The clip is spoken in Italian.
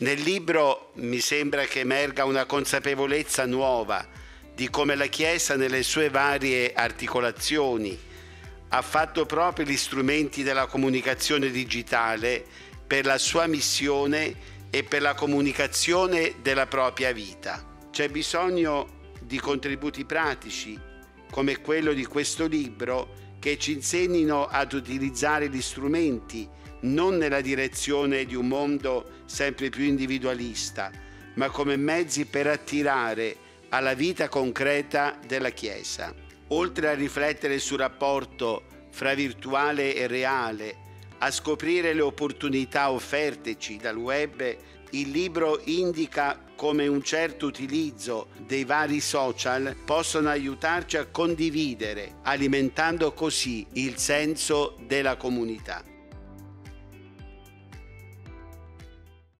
Nel libro mi sembra che emerga una consapevolezza nuova di come la Chiesa nelle sue varie articolazioni ha fatto proprio gli strumenti della comunicazione digitale per la sua missione e per la comunicazione della propria vita. C'è bisogno di contributi pratici, come quello di questo libro, che ci insegnino ad utilizzare gli strumenti non nella direzione di un mondo sempre più individualista, ma come mezzi per attirare alla vita concreta della Chiesa. Oltre a riflettere sul rapporto fra virtuale e reale, a scoprire le opportunità offerteci dal web, il libro indica come un certo utilizzo dei vari social possono aiutarci a condividere, alimentando così il senso della comunità.